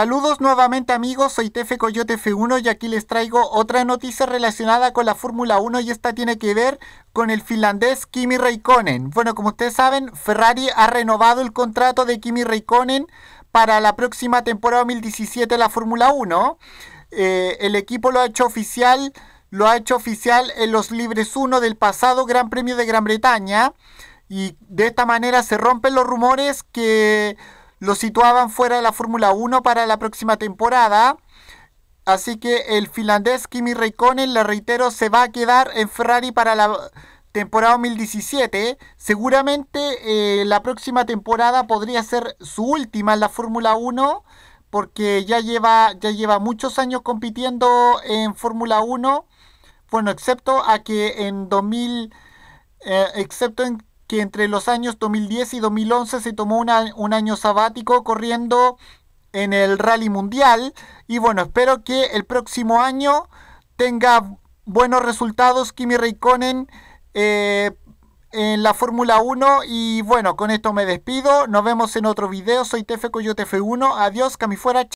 Saludos nuevamente amigos, soy Tefe Coyote F1 y aquí les traigo otra noticia relacionada con la Fórmula 1 y esta tiene que ver con el finlandés Kimi Raikkonen. Bueno, como ustedes saben, Ferrari ha renovado el contrato de Kimi Raikkonen para la próxima temporada 2017 de la Fórmula 1. Eh, el equipo lo ha hecho oficial, lo ha hecho oficial en los Libres 1 del pasado Gran Premio de Gran Bretaña y de esta manera se rompen los rumores que lo situaban fuera de la Fórmula 1 para la próxima temporada. Así que el finlandés Kimi Raikkonen, le reitero, se va a quedar en Ferrari para la temporada 2017. Seguramente eh, la próxima temporada podría ser su última en la Fórmula 1 porque ya lleva, ya lleva muchos años compitiendo en Fórmula 1. Bueno, excepto a que en 2000, eh, excepto en que entre los años 2010 y 2011 se tomó un año sabático corriendo en el Rally Mundial. Y bueno, espero que el próximo año tenga buenos resultados Kimi Raikkonen eh, en la Fórmula 1. Y bueno, con esto me despido. Nos vemos en otro video. Soy Tefe Coyote F1. Adiós, Cami fuera.